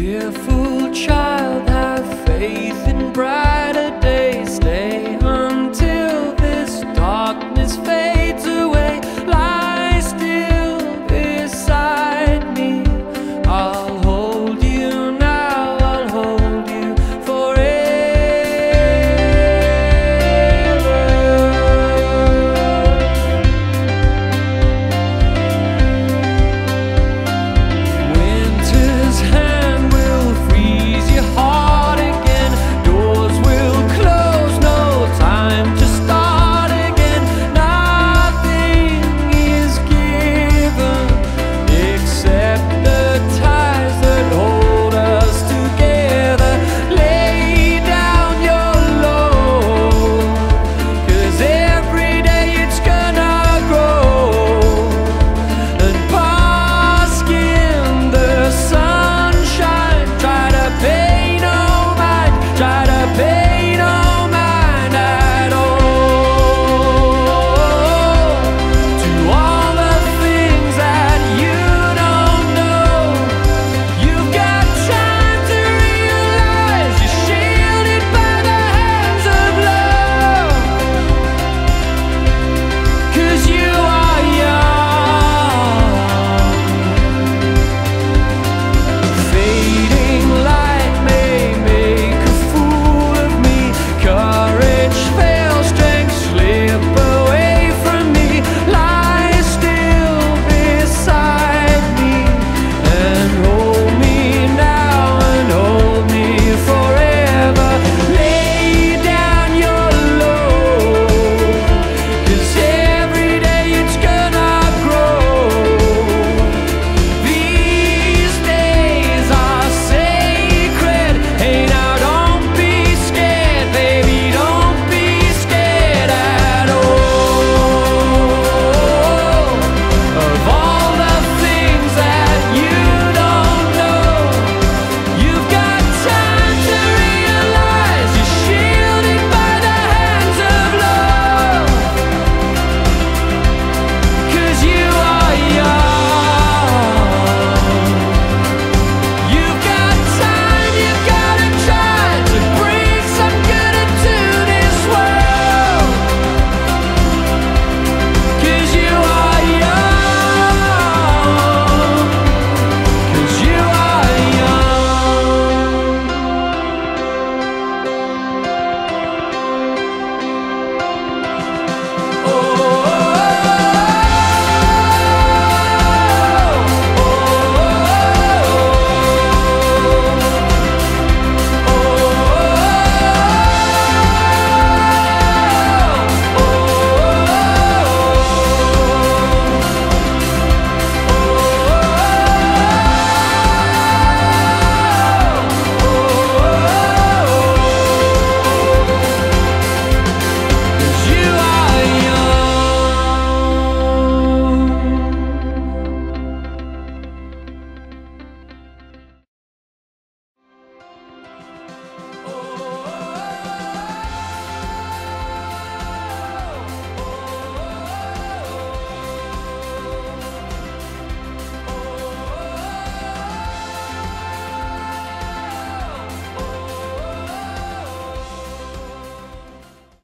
Fearful child, have faith